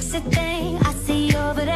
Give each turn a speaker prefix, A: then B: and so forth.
A: sexy thing I see over there.